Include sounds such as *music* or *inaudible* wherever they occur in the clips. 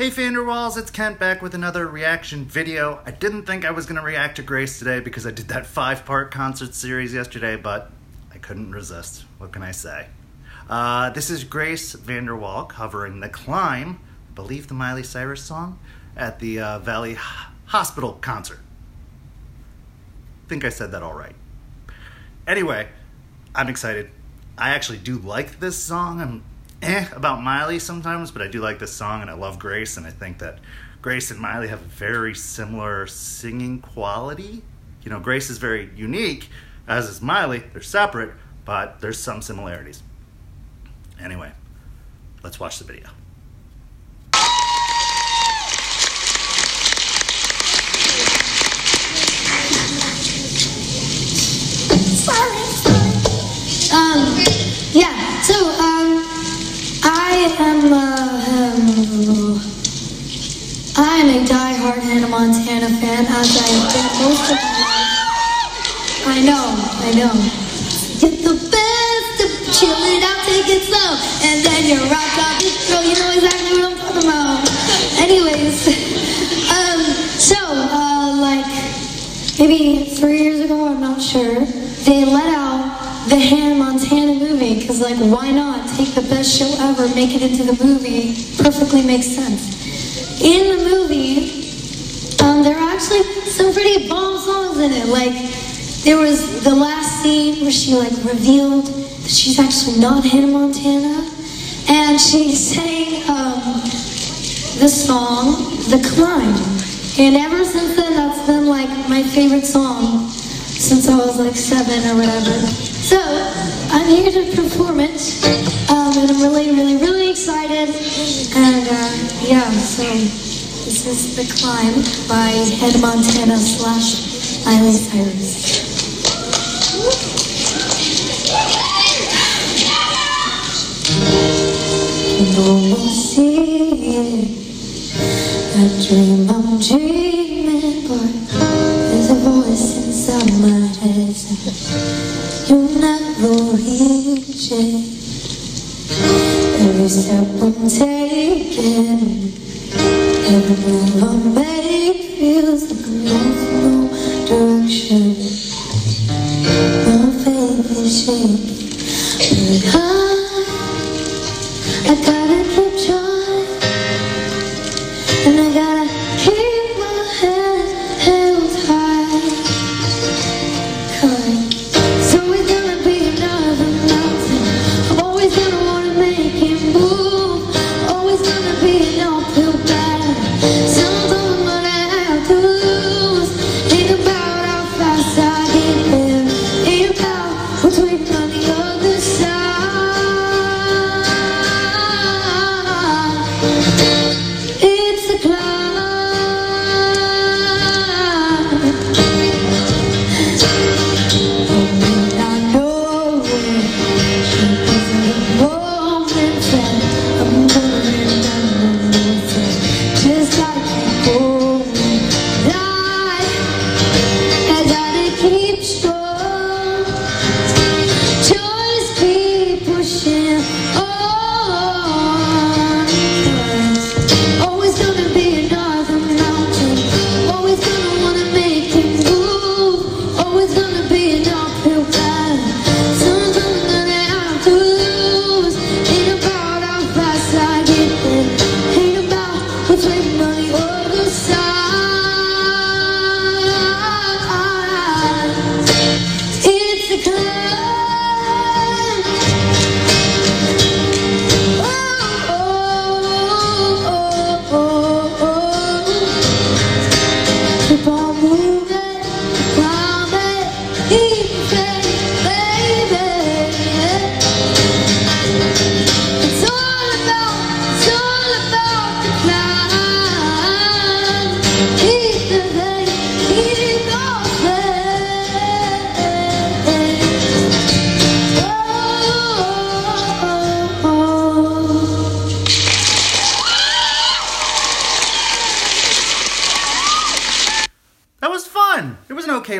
Hey VanderWaals, it's Kent back with another reaction video. I didn't think I was going to react to Grace today because I did that five part concert series yesterday, but I couldn't resist. What can I say? Uh, this is Grace VanderWaal covering The Climb, I believe the Miley Cyrus song, at the uh, Valley Hospital concert. Think I said that all right. Anyway, I'm excited. I actually do like this song. I'm eh about Miley sometimes, but I do like this song and I love Grace, and I think that Grace and Miley have very similar singing quality. You know, Grace is very unique, as is Miley. They're separate, but there's some similarities. Anyway, let's watch the video. I'm a die-hard Hannah Montana fan, as I have been most of my life. I know, I know. Get the best of chill it out, take it slow, and then you rock off the throw. You know exactly what I'm talking about. Anyways, um, so, uh, like, maybe three years ago, I'm not sure, they let out the Hannah Montana movie because, like, why not take the best show ever, make it into the movie? Perfectly makes sense. In the movie, um, there are actually some pretty bomb songs in it. Like, there was the last scene where she like revealed that she's actually not Hannah Montana, and she *laughs* sang um, the song "The Climb." And ever since then, that's been like my favorite song since I was like seven or whatever. So I'm here to perform it, um, and I'm really, really, really excited. And uh, yeah, so this is "The Climb" by Hannah Montana slash Miley Cyrus. No one see it. I dream I'm dreaming, but Every step I'm taking, every move I make feels like I'm lost no direction. My faith is shaking,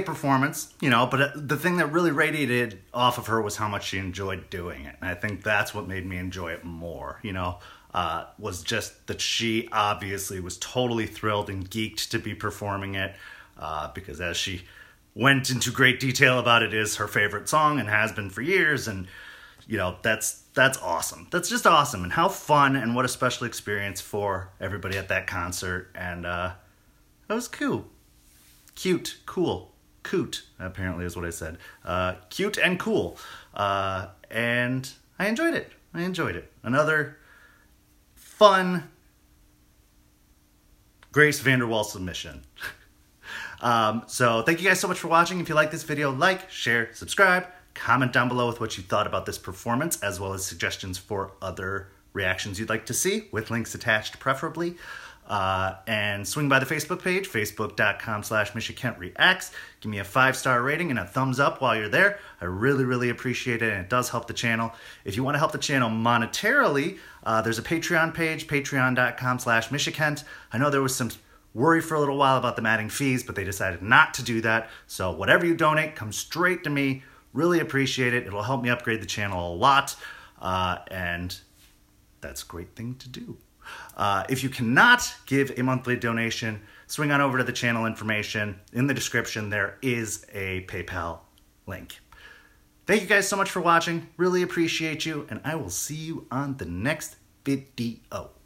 performance, you know, but uh, the thing that really radiated off of her was how much she enjoyed doing it. And I think that's what made me enjoy it more, you know. uh, was just that she obviously was totally thrilled and geeked to be performing it uh, because as she went into great detail about it is her favorite song and has been for years and you know that's that's awesome that's just awesome and how fun and what a special experience for everybody at that concert and uh that was cool cute cool coot apparently is what i said. Uh cute and cool. Uh and i enjoyed it. I enjoyed it. Another fun grace VanderWaal submission. *laughs* Um, so thank you guys so much for watching. If you like this video like share subscribe Comment down below with what you thought about this performance, as well as suggestions for other reactions you'd like to see, with links attached preferably. Uh, and swing by the Facebook page, facebook.com slash Reacts. Give me a five-star rating and a thumbs up while you're there. I really, really appreciate it, and it does help the channel. If you want to help the channel monetarily, uh, there's a Patreon page, patreon.com slash Mishikent. I know there was some worry for a little while about them adding fees, but they decided not to do that. So whatever you donate comes straight to me. Really appreciate it. It'll help me upgrade the channel a lot. Uh, and that's a great thing to do. Uh, if you cannot give a monthly donation, swing on over to the channel information. In the description, there is a PayPal link. Thank you guys so much for watching. Really appreciate you, and I will see you on the next video.